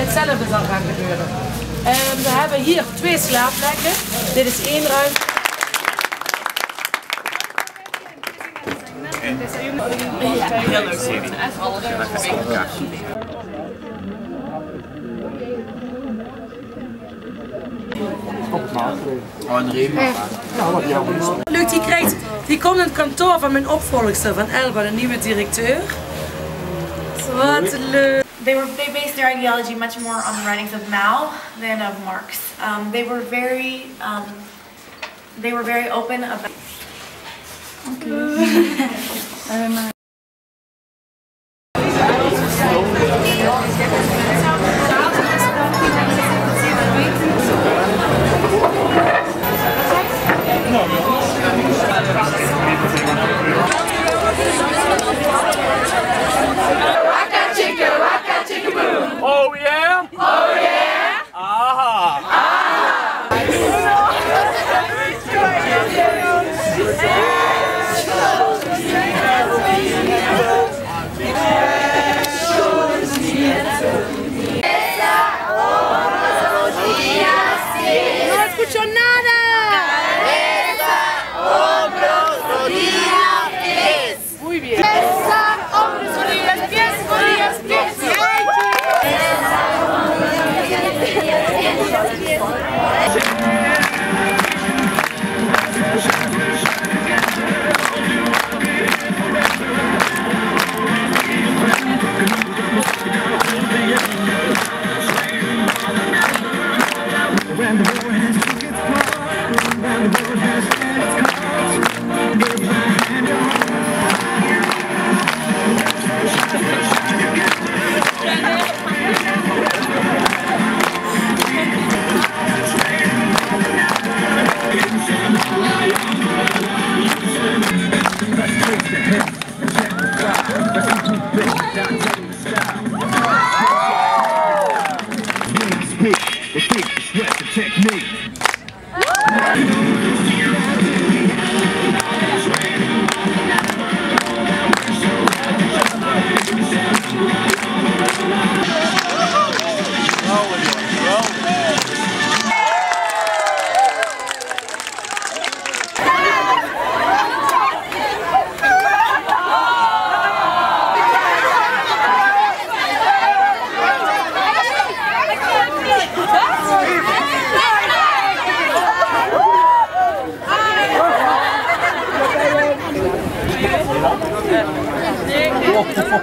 hetzelfde zal gaan gebeuren. Ehm, we hebben hier twee slaapplekken. Dit is één ruimte. Heel leuk. Luc die, krijgt, die komt in het kantoor van mijn opvolgster van Elba, de nieuwe directeur. Wat leuk. They were they based their ideology much more on the writings of Mao than of Marx. Um, they were very um, they were very open about. Oh put your name. Écoutez,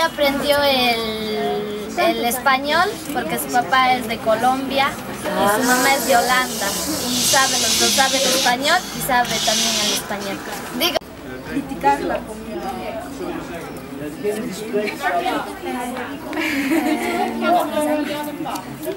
ella aprendió el, el español porque su papá es de Colombia y su mamá es de Holanda y sabe los dos, sabe el español y sabe también el español. Diga, Criticar la comida.